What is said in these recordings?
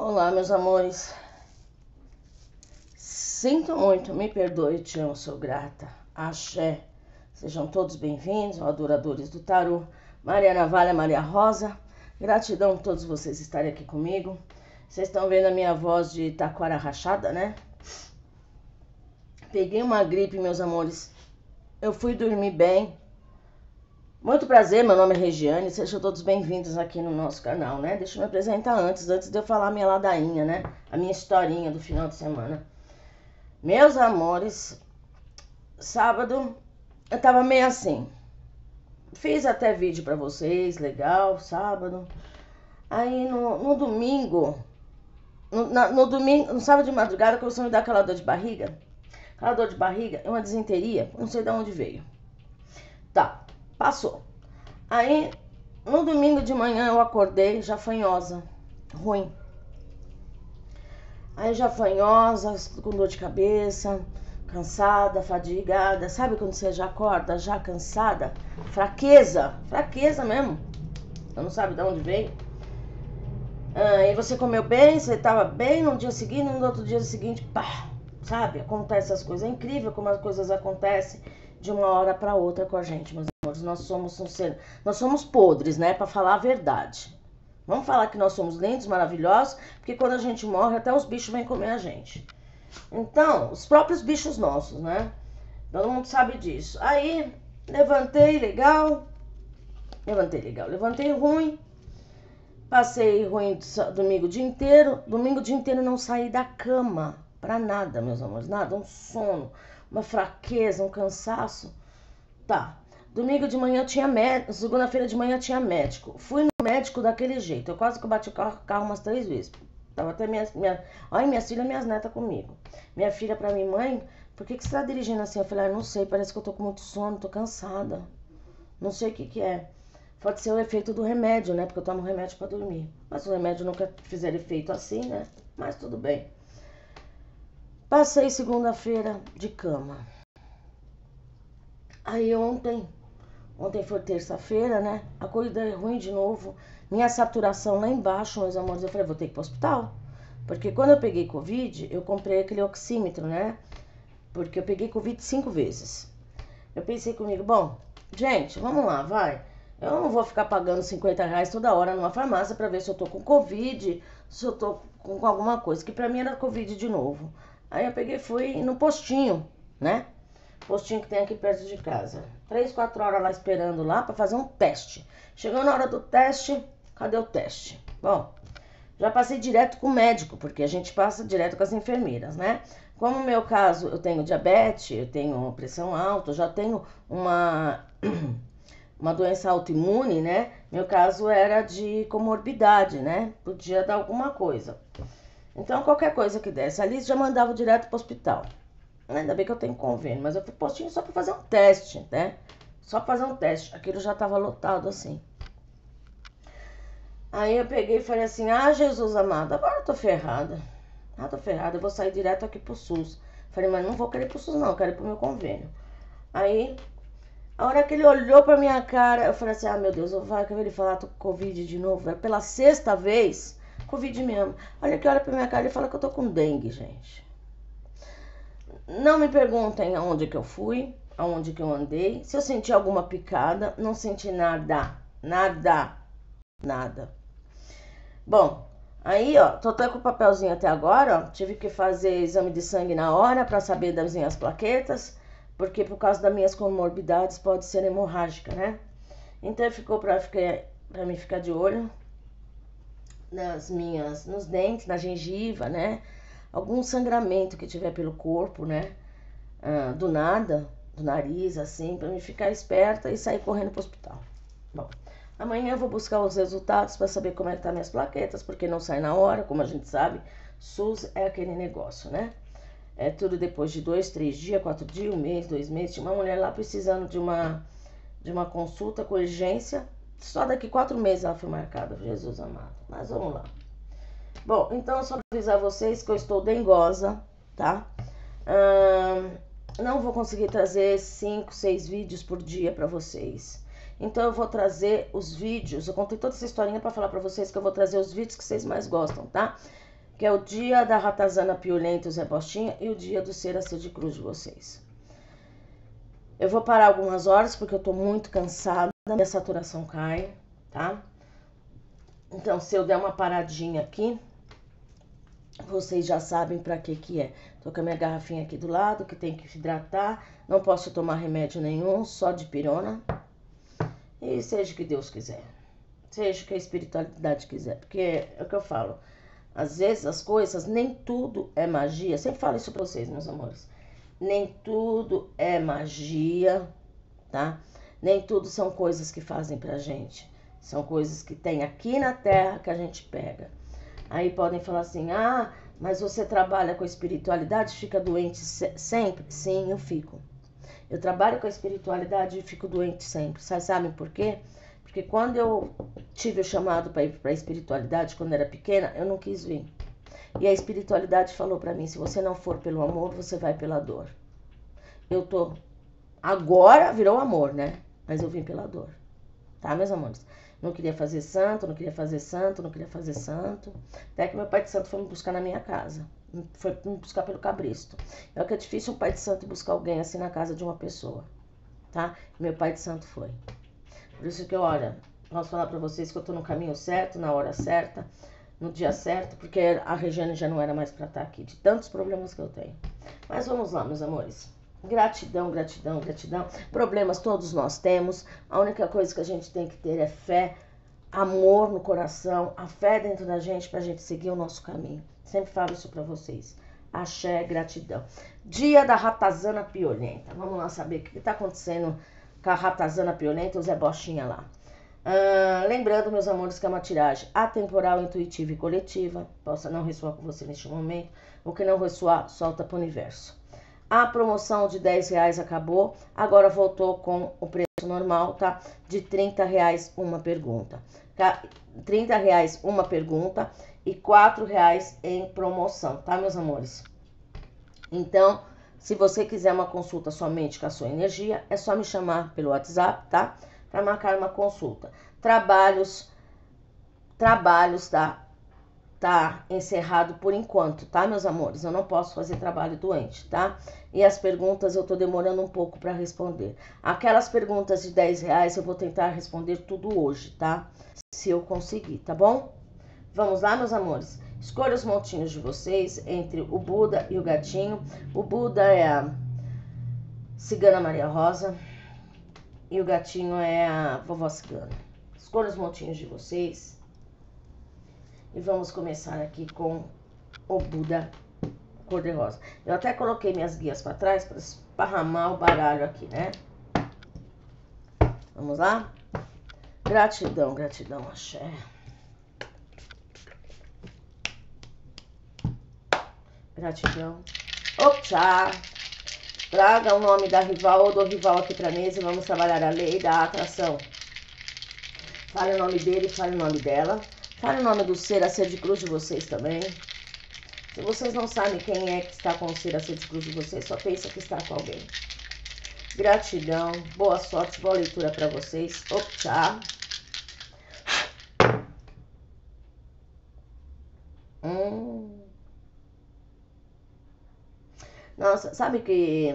Olá, meus amores. Sinto muito, me perdoe, te amo, sou grata. Axé. Sejam todos bem-vindos, adoradores do tarô. Maria Navalha, Maria Rosa. Gratidão a todos vocês estarem aqui comigo. Vocês estão vendo a minha voz de taquara rachada, né? Peguei uma gripe, meus amores. Eu fui dormir bem. Muito prazer, meu nome é Regiane, sejam todos bem-vindos aqui no nosso canal, né? Deixa eu me apresentar antes, antes de eu falar minha ladainha, né? A minha historinha do final de semana. Meus amores, sábado eu tava meio assim. Fiz até vídeo pra vocês, legal, sábado. Aí no, no domingo, no, na, no, domingo, no sábado de madrugada, começou a me dar aquela dor de barriga. Aquela dor de barriga é uma desinteria, não sei de onde veio. Tá, Passou. Aí, no domingo de manhã eu acordei já fanhosa, ruim. Aí já fanhosa, com dor de cabeça, cansada, fadigada. Sabe quando você já acorda, já cansada? Fraqueza, fraqueza mesmo. Você não sabe de onde veio. Aí você comeu bem, você estava bem no dia seguinte, no outro dia seguinte, pá, sabe? Acontece essas coisas. É incrível como as coisas acontecem de uma hora para outra com a gente, meus amores. Nós somos um nós somos podres, né, para falar a verdade. Vamos falar que nós somos lindos, maravilhosos, porque quando a gente morre, até os bichos vêm comer a gente. Então, os próprios bichos nossos, né? Todo mundo sabe disso. Aí, levantei legal. Levantei legal. Levantei ruim. Passei ruim domingo o dia inteiro. Domingo o dia inteiro não saí da cama. Pra nada, meus amores. Nada. Um sono uma fraqueza, um cansaço. Tá. Domingo de manhã tinha médico, segunda-feira de manhã tinha médico. Fui no médico daquele jeito. Eu quase que bati o carro, carro umas três vezes. Tava até minha, minha, olha, minhas filhas minhas netas comigo. Minha filha pra mim, mãe, por que, que você tá dirigindo assim? Eu falei, ah, não sei, parece que eu tô com muito sono, tô cansada. Não sei o que que é. Pode ser o efeito do remédio, né? Porque eu tomo remédio para dormir. Mas o remédio nunca fizer efeito assim, né? Mas tudo bem. Passei segunda-feira de cama. Aí ontem, ontem foi terça-feira, né? A corrida é ruim de novo. Minha saturação lá embaixo, meus amores, eu falei, vou ter que ir pro hospital. Porque quando eu peguei Covid, eu comprei aquele oxímetro, né? Porque eu peguei Covid cinco vezes. Eu pensei comigo, bom, gente, vamos lá, vai. Eu não vou ficar pagando 50 reais toda hora numa farmácia para ver se eu tô com Covid, se eu tô com alguma coisa, que pra mim era Covid de novo. Aí eu peguei e fui no postinho, né? Postinho que tem aqui perto de casa. Três, quatro horas lá esperando lá para fazer um teste. Chegou na hora do teste, cadê o teste? Bom, já passei direto com o médico, porque a gente passa direto com as enfermeiras, né? Como no meu caso eu tenho diabetes, eu tenho pressão alta, já tenho uma, uma doença autoimune, né? Meu caso era de comorbidade, né? Podia dar alguma coisa. Então, qualquer coisa que desse ali, já mandava direto para o hospital. Ainda bem que eu tenho convênio, mas eu fui postinho só para fazer um teste, né? Só para fazer um teste. Aquilo já estava lotado assim. Aí eu peguei e falei assim: Ah, Jesus amado, agora eu tô ferrada. Ah, tô ferrada, eu vou sair direto aqui pro SUS. Falei, mas não vou querer pro SUS, não, quero ir pro meu convênio. Aí, a hora que ele olhou pra minha cara, eu falei assim: Ah, meu Deus, eu vou ele falar, tô com Covid de novo. Pela sexta vez. Covid mesmo. Olha aqui, olha pra minha cara e fala que eu tô com dengue, gente. Não me perguntem aonde que eu fui, aonde que eu andei. Se eu senti alguma picada, não senti nada. Nada. Nada. Bom, aí, ó, tô até com o papelzinho até agora, ó. Tive que fazer exame de sangue na hora para saber das minhas plaquetas, porque por causa das minhas comorbidades pode ser hemorrágica, né? Então ficou para ficar para mim ficar de olho nas minhas, nos dentes, na gengiva, né? Algum sangramento que tiver pelo corpo, né? Ah, do nada, do nariz, assim, para me ficar esperta e sair correndo pro hospital. Bom, amanhã eu vou buscar os resultados para saber como é que tá minhas plaquetas, porque não sai na hora, como a gente sabe. SUS é aquele negócio, né? É tudo depois de dois, três dias, quatro dias, um mês, dois meses. Tinha uma mulher lá precisando de uma, de uma consulta com urgência só daqui quatro meses ela foi marcada, Jesus amado. Mas vamos lá. Bom, então só avisar vocês que eu estou dengosa, tá? Não vou conseguir trazer cinco, seis vídeos por dia para vocês. Então eu vou trazer os vídeos. Eu contei toda essa historinha para falar para vocês que eu vou trazer os vídeos que vocês mais gostam, tá? que é o dia da ratazana piolenta, Zé Bostinha, e o dia do ser de cruz de vocês. Eu vou parar algumas horas porque eu tô muito cansada, minha saturação cai, tá? Então, se eu der uma paradinha aqui, vocês já sabem para que que é. Tô com a minha garrafinha aqui do lado, que tem que hidratar. Não posso tomar remédio nenhum, só de pirona. E seja o que Deus quiser. Seja o que a espiritualidade quiser. Porque é o que eu falo. Às vezes as coisas, nem tudo é magia. Sempre falo isso pra vocês, meus amores. Nem tudo é magia, tá? Nem tudo são coisas que fazem pra gente. São coisas que tem aqui na terra que a gente pega. Aí podem falar assim: ah, mas você trabalha com espiritualidade, fica doente sempre? Sim, eu fico. Eu trabalho com a espiritualidade e fico doente sempre. Vocês sabem por quê? Porque quando eu tive o chamado para ir para a espiritualidade, quando era pequena, eu não quis vir. E a espiritualidade falou para mim: se você não for pelo amor, você vai pela dor. Eu tô. Agora virou amor, né? Mas eu vim pela dor. Tá, meus amores? Não queria fazer santo, não queria fazer santo, não queria fazer santo. Até que meu pai de santo foi me buscar na minha casa. Foi me buscar pelo cabresto. É que é difícil um pai de santo buscar alguém assim na casa de uma pessoa. Tá? Meu pai de santo foi. Por isso que, olha, posso falar para vocês que eu tô no caminho certo, na hora certa, no dia certo, porque a Regiane já não era mais para estar tá aqui, de tantos problemas que eu tenho. Mas vamos lá, meus amores. Gratidão, gratidão, gratidão. Problemas todos nós temos. A única coisa que a gente tem que ter é fé, amor no coração, a fé dentro da gente para a gente seguir o nosso caminho. Sempre falo isso para vocês. Axé, gratidão. Dia da ratazana piolenta. Vamos lá saber o que está acontecendo com a ratazana piolenta, o Zé Bochinha lá. Lembrando, meus amores, que é uma tiragem atemporal, intuitiva e coletiva. Possa não ressoar com você neste momento. O que não ressoar, solta para o universo. A promoção de 10 reais acabou, agora voltou com o preço normal, tá? De 30 reais uma pergunta. Tá? 30 reais uma pergunta e 4 reais em promoção, tá, meus amores? Então, se você quiser uma consulta somente com a sua energia, é só me chamar pelo WhatsApp, tá? Para marcar uma consulta. Trabalhos, trabalhos, tá? Tá encerrado por enquanto, tá, meus amores? Eu não posso fazer trabalho doente, tá? E as perguntas eu tô demorando um pouco para responder. Aquelas perguntas de 10 reais eu vou tentar responder tudo hoje, tá? Se eu conseguir, tá bom? Vamos lá, meus amores? Escolha os montinhos de vocês entre o Buda e o gatinho. O Buda é a Cigana Maria Rosa e o gatinho é a Vovó Cigana. Escolha os montinhos de vocês. E vamos começar aqui com o Buda cor-de-rosa. Eu até coloquei minhas guias para trás para esparramar o baralho aqui, né? Vamos lá? Gratidão, gratidão, axé. Gratidão. Opa! Traga o nome da rival ou do rival aqui para mesa e vamos trabalhar a lei da atração. Fale o nome dele, fale o nome dela. Fale o nome do ser a ser de cruz de vocês também. Se vocês não sabem quem é que está com o ser a ser de cruz de vocês, só pensa que está com alguém. Gratidão, boa sorte, boa leitura para vocês. Opa! Hum. Nossa, sabe que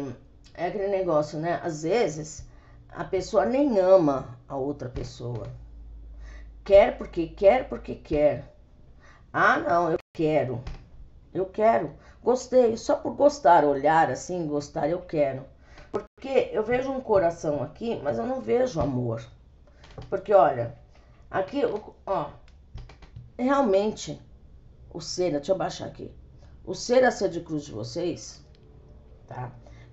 é aquele negócio, né? Às vezes a pessoa nem ama a outra pessoa. Quer porque quer porque quer. Ah, não, eu quero. Eu quero. Gostei, só por gostar, olhar assim, gostar, eu quero. Porque eu vejo um coração aqui, mas eu não vejo amor. Porque olha, aqui, ó, realmente o ser, deixa eu baixar aqui. O ser a ser de cruz de vocês, tá?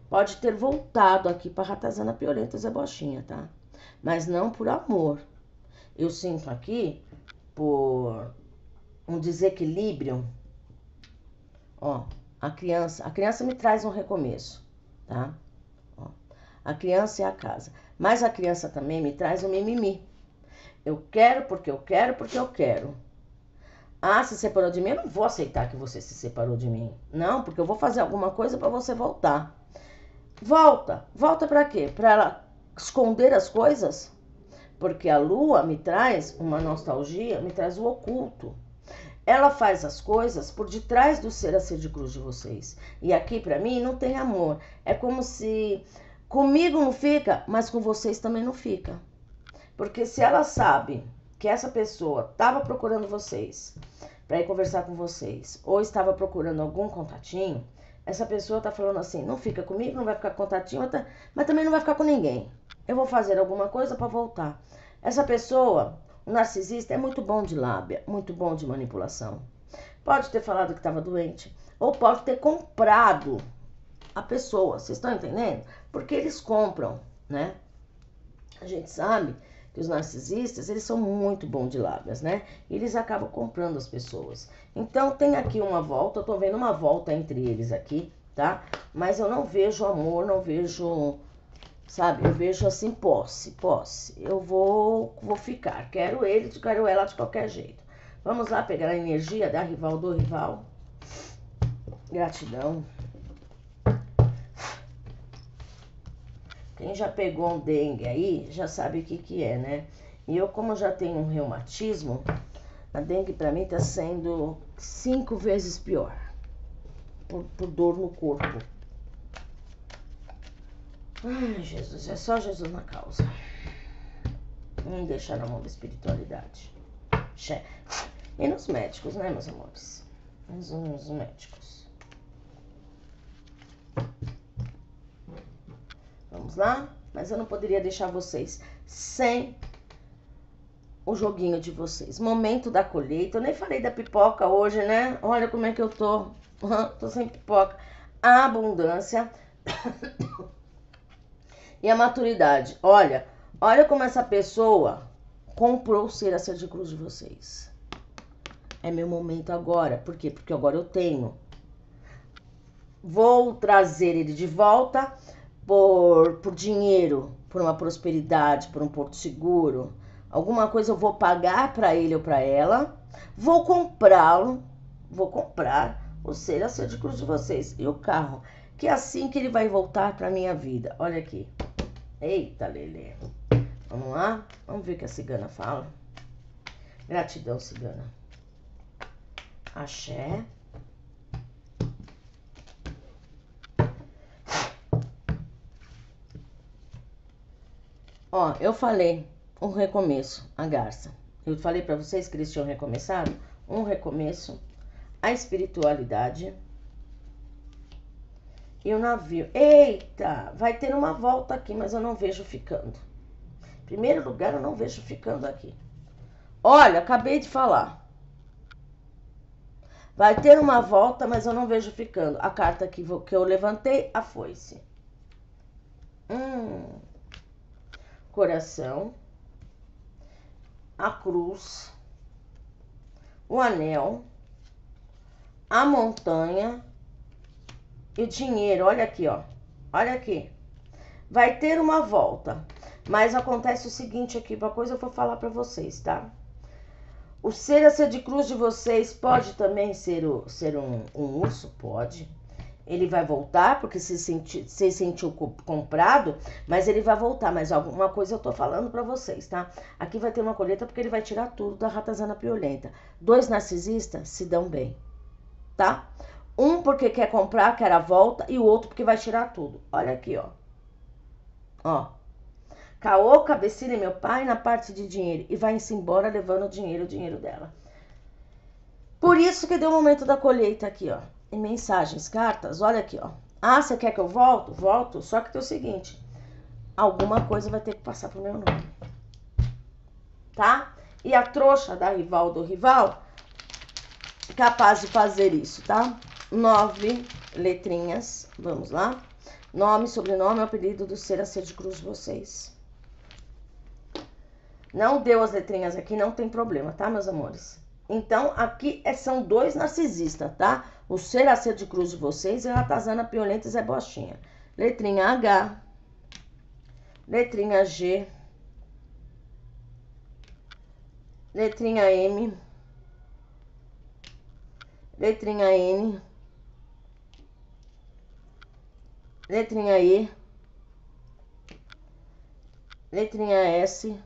Pode ter voltado aqui para Ratazana Piolenta Zé Bochinha, tá? Mas não por amor eu sinto aqui por um desequilíbrio. Ó, a criança, a criança me traz um recomeço, tá? Ó, a criança é a casa, mas a criança também me traz um mimimi. Eu quero porque eu quero porque eu quero. Ah, se separou de mim, eu não vou aceitar que você se separou de mim. Não, porque eu vou fazer alguma coisa para você voltar. Volta, volta para quê? Para ela esconder as coisas? Porque a lua me traz uma nostalgia, me traz o oculto. ela faz as coisas por detrás do ser a ser de cruz de vocês. E aqui para mim não tem amor. É como se comigo não fica, mas com vocês também não fica. Porque se ela sabe que essa pessoa estava procurando vocês para ir conversar com vocês, ou estava procurando algum contatinho, essa pessoa está falando assim: não fica comigo, não vai ficar com contatinho, mas também não vai ficar com ninguém. Eu vou fazer alguma coisa para voltar. Essa pessoa o narcisista é muito bom de lábia, muito bom de manipulação. Pode ter falado que estava doente, ou pode ter comprado a pessoa, vocês estão entendendo? Porque eles compram, né? A gente sabe que os narcisistas, eles são muito bons de lábias, né? E eles acabam comprando as pessoas. Então tem aqui uma volta, eu tô vendo uma volta entre eles aqui, tá? Mas eu não vejo amor, não vejo Sabe? Eu vejo assim, posse, posse. Eu vou, vou ficar. Quero ele, quero ela de qualquer jeito. Vamos lá pegar a energia da rival do rival. Gratidão. Quem já pegou um dengue aí, já sabe o que que é, né? E eu, como já tenho um reumatismo, a dengue para mim tá sendo cinco vezes pior. Por, por dor no corpo. Ai, Jesus, é só Jesus na causa. Não deixar na mão da espiritualidade. Che. E nos médicos, né, meus amores? Nos, nos médicos. Vamos lá? Mas eu não poderia deixar vocês sem o joguinho de vocês. Momento da colheita. Eu nem falei da pipoca hoje, né? Olha como é que eu tô. tô sem pipoca. A abundância. E a maturidade. Olha, olha como essa pessoa comprou ser a ser de cruz de vocês. É meu momento agora. Por quê? Porque agora eu tenho. Vou trazer ele de volta por, por dinheiro, por uma prosperidade, por um porto seguro. Alguma coisa eu vou pagar para ele ou para ela. Vou comprá-lo. Vou comprar o ser a ser de cruz de vocês. E o carro. Que é assim que ele vai voltar para minha vida. Olha aqui. Eita, Lelê. Vamos lá? Vamos ver o que a cigana fala. Gratidão, cigana. Axé. Ó, eu falei um recomeço, a garça. Eu falei para vocês que eles tinham recomeçado. Um recomeço, a espiritualidade e o navio. Eita, vai ter uma volta aqui, mas eu não vejo ficando. Primeiro lugar, eu não vejo ficando aqui. Olha, acabei de falar. Vai ter uma volta, mas eu não vejo ficando. A carta que, que eu levantei, a foice. Hum. Coração. A cruz. O anel. A montanha e dinheiro, olha aqui, ó. Olha aqui. Vai ter uma volta. Mas acontece o seguinte aqui, uma coisa eu vou falar para vocês, tá? O ser a ser de cruz de vocês pode também ser, o, ser um, um urso? Pode. Ele vai voltar porque se, senti, se sentiu comprado, mas ele vai voltar. Mas alguma coisa eu tô falando para vocês, tá? Aqui vai ter uma colheita porque ele vai tirar tudo da ratazana piolenta. Dois narcisistas se dão bem, tá? Um porque quer comprar, quer a volta, e o outro porque vai tirar tudo. Olha aqui, ó. Ó. Caô, cabecilha meu pai na parte de dinheiro. E vai-se embora levando o dinheiro, o dinheiro dela. Por isso que deu o momento da colheita aqui, ó. Em mensagens, cartas, olha aqui, ó. Ah, você quer que eu volto? Volto. Só que tem o seguinte. Alguma coisa vai ter que passar pro meu nome. Tá? E a trouxa da rival do rival capaz de fazer isso, tá? Nove letrinhas. Vamos lá. Nome, sobrenome, apelido do ser a ser de cruz vocês. Não deu as letrinhas aqui, não tem problema, tá, meus amores? Então, aqui é, são dois narcisistas, tá? O ser a ser de cruz de vocês e a ratazana piolenta e Zé Bostinha. Letrinha H. Letrinha G. Letrinha M. Letrinha N. letrinha E, letrinha S,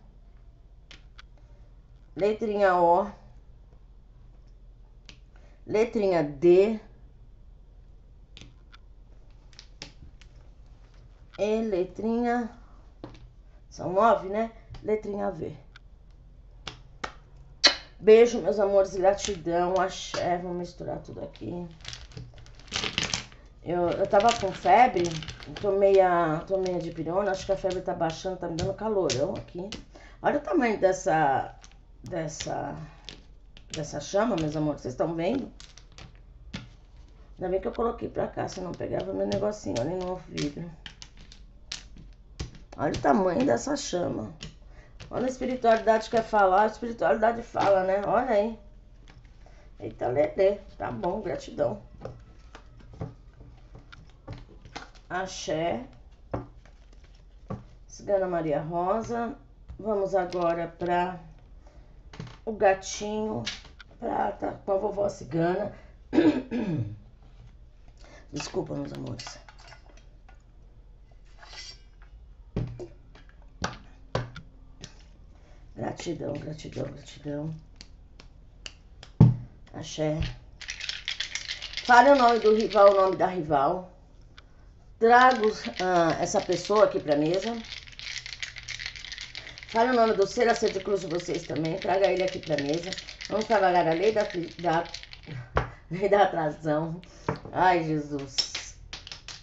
letrinha O, letrinha D. E letrinha. São nove, né? Letrinha V. Beijo, meus amores, gratidão, axé, vou misturar tudo aqui. Eu, eu tava com febre, tomei a, tomei a dipirona, acho que a febre tá baixando, tá me dando calorão aqui. Olha o tamanho dessa, dessa, dessa chama, meus amores, vocês estão vendo? Ainda bem que eu coloquei pra cá, senão pegava meu negocinho ali no vidro. Olha o tamanho dessa chama. Quando a espiritualidade quer falar, a espiritualidade fala, né? Olha aí. Eita, Lelê. Tá bom, gratidão. Axé. Cigana Maria Rosa. Vamos agora para o gatinho prata com a vovó cigana. Desculpa, meus amores. Gratidão, gratidão, gratidão. Axé. Fale o nome do rival, o nome da rival. Trago ah, essa pessoa aqui para mesa. Fale o nome do ser a ser de cruz vocês também. Traga ele aqui para mesa. Vamos trabalhar a lei da, da, lei da atração. Ai, Jesus.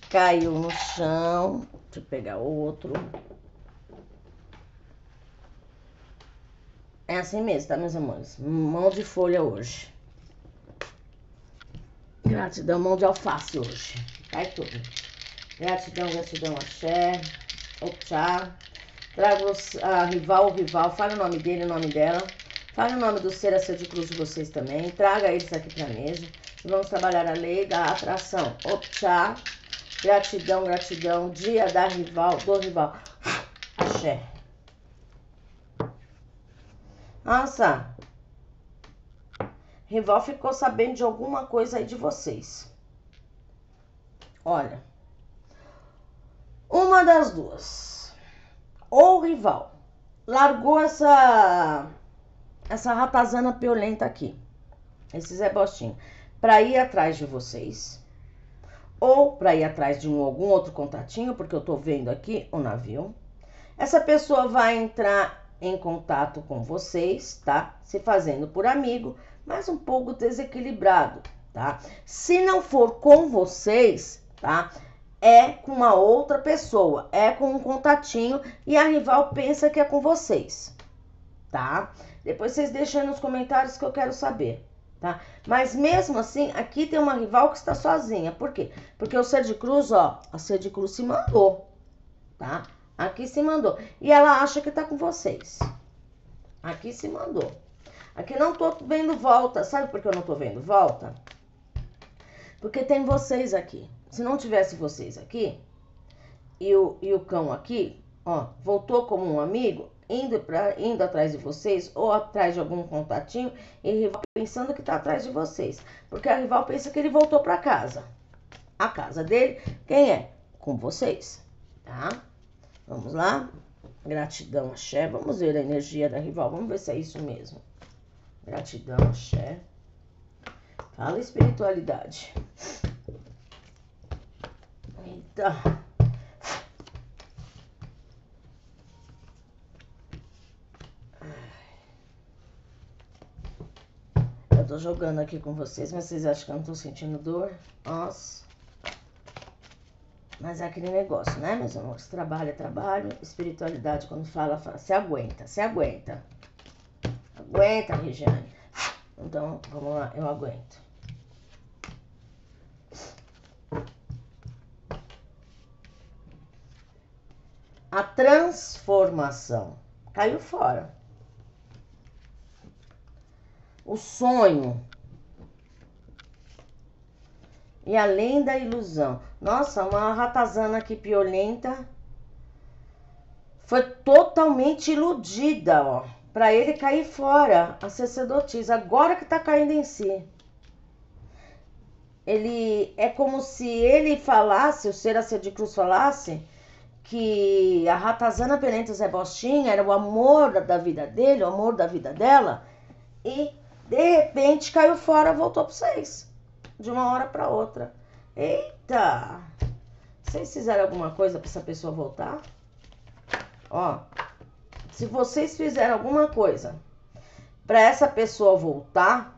Caiu no chão. Deixa eu pegar outro. É assim mesmo, tá, meus amores? Mão de folha hoje. Gratidão, mão de alface hoje. Cai tudo. Gratidão, gratidão, axé. Opchá. Trago a rival, o rival. Fale o nome dele, o nome dela. Fale o nome do ser a ser de cruz de vocês também. Traga eles aqui pra mesa. E vamos trabalhar a lei da atração. Opchá. Gratidão, gratidão. Dia da rival, do rival. Axé. Nossa, rival ficou sabendo de alguma coisa aí de vocês. Olha, uma das duas. Ou o rival largou essa essa ratazana piolenta aqui, esse Zé Bostinho, para ir atrás de vocês. Ou para ir atrás de um, algum outro contatinho, porque eu tô vendo aqui o navio. Essa pessoa vai entrar em contato com vocês, tá? Se fazendo por amigo, mas um pouco desequilibrado, tá? Se não for com vocês, tá? É com uma outra pessoa, é com um contatinho e a rival pensa que é com vocês, tá? Depois vocês deixam aí nos comentários que eu quero saber, tá? Mas mesmo assim, aqui tem uma rival que está sozinha. Por quê? Porque o Ser Cruz, ó, a Ser Cruz se mandou, tá? Aqui se mandou. E ela acha que tá com vocês. Aqui se mandou. Aqui não tô vendo volta. Sabe por que eu não tô vendo volta? Porque tem vocês aqui. Se não tivesse vocês aqui, e o, e o cão aqui, ó, voltou como um amigo, indo, pra, indo atrás de vocês, ou atrás de algum contatinho, e rival pensando que tá atrás de vocês. Porque a rival pensa que ele voltou para casa. A casa dele, quem é? Com vocês, tá? Vamos lá? Gratidão, axé. Vamos ver a energia da rival. Vamos ver se é isso mesmo. Gratidão, axé. Fala espiritualidade. Eu tô jogando aqui com vocês, mas vocês acham que eu não tô sentindo dor? Nossa. Mas é aquele negócio, né, meus amores? Trabalho é trabalho, espiritualidade, quando fala, fala, se aguenta, se aguenta. Aguenta, Regiane. Então, vamos lá, eu aguento. A transformação caiu fora. O sonho e além da ilusão. Nossa, uma ratazana aqui piolenta foi totalmente iludida, ó. Pra ele cair fora, a sacerdotisa, agora que tá caindo em si. Ele é como se ele falasse, o ser a ser de cruz falasse, que a ratazana Penenta Zé Bostinha era o amor da vida dele, o amor da vida dela, e De repente caiu fora, voltou para vocês. De uma hora para outra. Eita! Vocês fizeram alguma coisa para essa pessoa voltar? Ó, se vocês fizeram alguma coisa para essa pessoa voltar,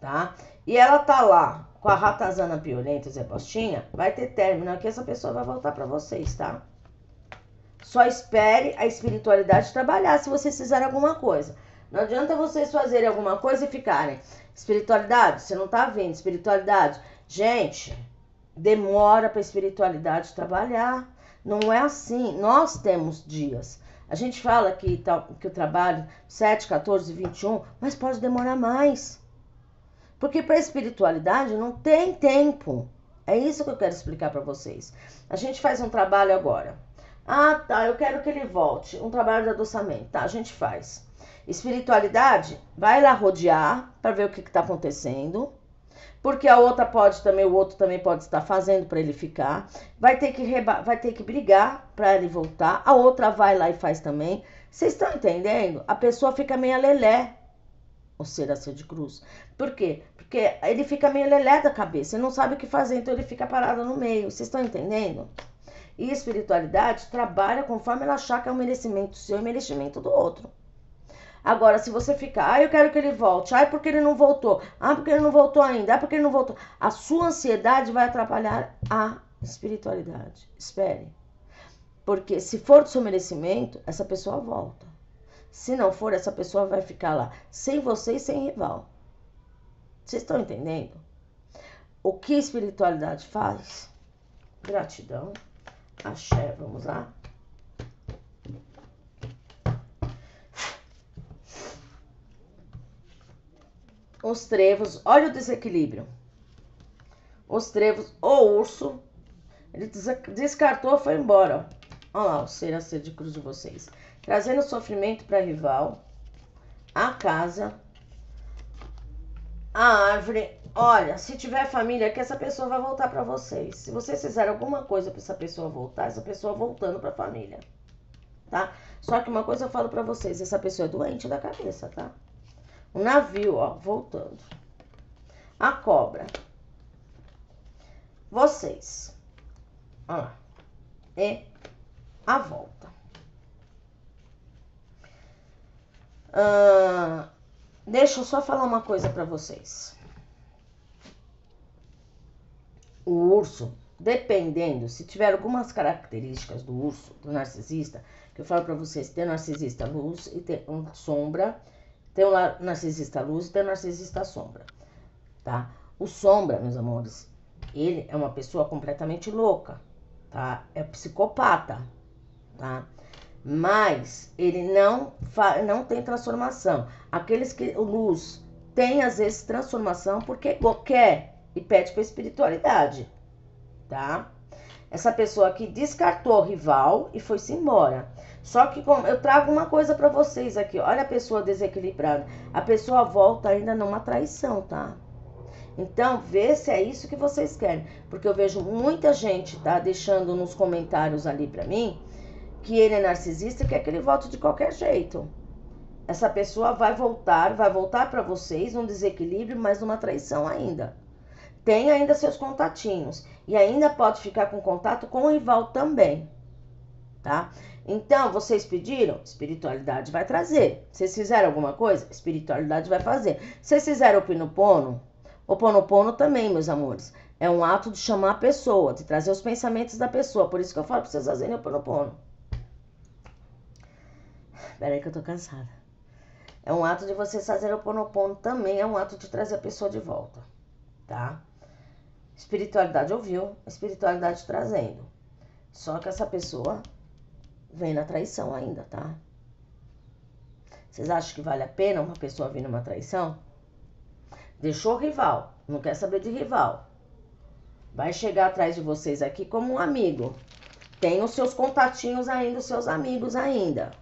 tá? E ela tá lá com a ratazana piolenta Zé Postinha, vai ter término aqui, essa pessoa vai voltar para vocês, tá? Só espere a espiritualidade trabalhar se vocês fizerem alguma coisa. Não adianta vocês fazerem alguma coisa e ficarem. Espiritualidade, você não tá vendo. Espiritualidade. Gente, demora para espiritualidade trabalhar. Não é assim. Nós temos dias. A gente fala que, tá, que o trabalho 7, 14, 21, mas pode demorar mais. Porque para espiritualidade não tem tempo. É isso que eu quero explicar para vocês. A gente faz um trabalho agora. Ah, tá, eu quero que ele volte. Um trabalho de adoçamento. Tá, a gente faz. Espiritualidade, vai lá rodear para ver o que está acontecendo. Porque a outra pode também, o outro também pode estar fazendo para ele ficar. Vai ter que reba vai ter que brigar para ele voltar. A outra vai lá e faz também. Vocês estão entendendo? A pessoa fica meio lelé o ser a ser de cruz. Por quê? Porque ele fica meio lelé da cabeça, ele não sabe o que fazer, então ele fica parado no meio. Vocês estão entendendo? E espiritualidade trabalha conforme ela achar que é o merecimento seu e merecimento do outro. Agora, se você ficar, ah, eu quero que ele volte, ah, porque ele não voltou, ah, porque ele não voltou ainda, ah, porque ele não voltou, a sua ansiedade vai atrapalhar a espiritualidade. Espere. Porque se for do seu merecimento, essa pessoa volta. Se não for, essa pessoa vai ficar lá sem você e sem rival. Vocês estão entendendo? O que espiritualidade faz? Gratidão. Axé, vamos lá. Os trevos, olha o desequilíbrio. Os trevos, o urso, ele descartou, foi embora. Olha lá o ser a ser de cruz de vocês trazendo sofrimento para rival, a casa, a árvore. Olha, se tiver família que essa pessoa vai voltar para vocês. Se vocês fizerem alguma coisa para essa pessoa voltar, essa pessoa voltando para a família, tá? Só que uma coisa eu falo para vocês, essa pessoa é doente da cabeça, tá? O navio, ó, voltando. A cobra. Vocês. Lá. E a volta. Uh, deixa eu só falar uma coisa para vocês. O urso, dependendo, se tiver algumas características do urso, do narcisista, que eu falo para vocês, tem narcisista luz e tem um sombra, tem o narcisista luz e tem o narcisista sombra, tá? O sombra, meus amores, ele é uma pessoa completamente louca, tá? É psicopata, tá? Mas ele não, não tem transformação. Aqueles que o luz tem às vezes transformação porque quer e pede para espiritualidade, tá? Essa pessoa aqui descartou o rival e foi-se embora. Só que eu trago uma coisa para vocês aqui, olha a pessoa desequilibrada. A pessoa volta ainda numa traição, tá? Então, vê se é isso que vocês querem, porque eu vejo muita gente tá deixando nos comentários ali para mim que ele é narcisista e quer que ele volte de qualquer jeito. Essa pessoa vai voltar, vai voltar para vocês num desequilíbrio, mas numa traição ainda. Tem ainda seus contatinhos e ainda pode ficar com contato com o rival também, tá? Então, vocês pediram? Espiritualidade vai trazer. Vocês fizeram alguma coisa? Espiritualidade vai fazer. Vocês fizeram o Pinopono? O Ponopono também, meus amores. É um ato de chamar a pessoa, de trazer os pensamentos da pessoa. Por isso que eu falo para vocês fazerem o Ponopono. Peraí que eu tô cansada. É um ato de você fazer o ponopono também, é um ato de trazer a pessoa de volta, tá? Espiritualidade ouviu, espiritualidade trazendo. Só que essa pessoa vem na traição ainda, tá? Vocês acham que vale a pena uma pessoa vir numa traição? Deixou o rival, não quer saber de rival. Vai chegar atrás de vocês aqui como um amigo. Tem os seus contatinhos ainda, os seus amigos ainda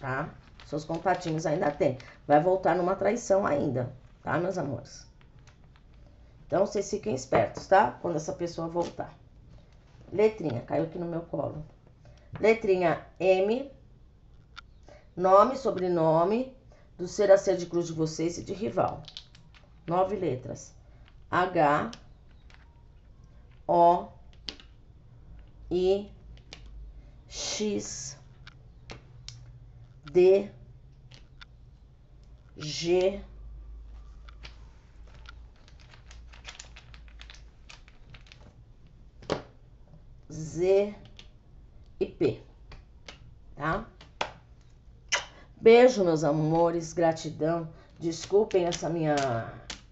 tá? Seus contatinhos ainda tem. Vai voltar numa traição ainda, tá, meus amores? Então, vocês fiquem espertos, tá? Quando essa pessoa voltar. Letrinha, caiu aqui no meu colo. Letrinha M, nome, sobrenome, do ser a ser de cruz de vocês e de rival. Nove letras. H, O, I, X, D, G, Z e P, tá? Beijo, meus amores, gratidão. Desculpem essa minha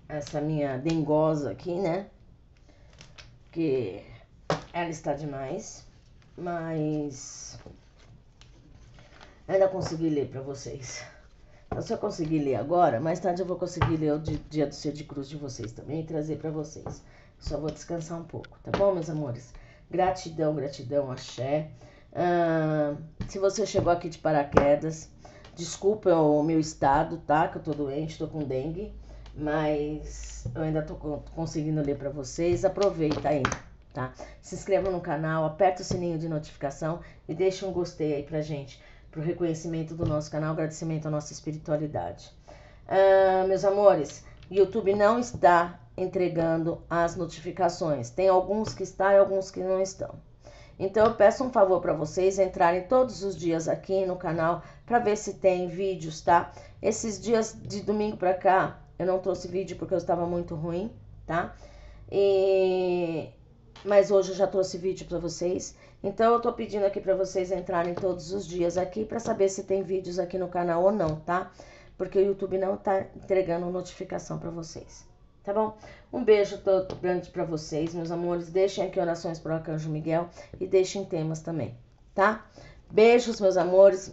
essa minha dengosa aqui, né? Que ela está demais, mas ainda consegui ler para vocês. Eu conseguir ler agora, mais tarde eu vou conseguir ler o dia do ser de cruz de vocês também e trazer para vocês. Só vou descansar um pouco, tá bom, meus amores? Gratidão, gratidão, axé. Ah, se você chegou aqui de paraquedas, desculpa o meu estado, tá? Que eu tô doente, tô com dengue, mas eu ainda tô conseguindo ler para vocês. Aproveita aí, tá? Se inscreva no canal, aperta o sininho de notificação e deixa um gostei aí pra gente, pro reconhecimento do nosso canal, agradecimento à nossa espiritualidade. Ah, meus amores, YouTube não está entregando as notificações. Tem alguns que está e alguns que não estão. Então eu peço um favor para vocês entrarem todos os dias aqui no canal para ver se tem vídeos, tá? Esses dias de domingo para cá eu não trouxe vídeo porque eu estava muito ruim, tá? E mas hoje eu já trouxe vídeo para vocês. Então eu tô pedindo aqui para vocês entrarem todos os dias aqui para saber se tem vídeos aqui no canal ou não, tá? Porque o YouTube não tá entregando notificação para vocês tá bom? Um beijo todo grande para vocês, meus amores. Deixem aqui orações para o Arcanjo Miguel e deixem temas também, tá? Beijos, meus amores.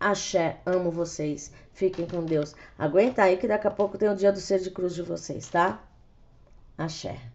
Axé, amo vocês. Fiquem com Deus. Aguenta aí que daqui a pouco tem o dia do ser de cruz de vocês, tá? Axé.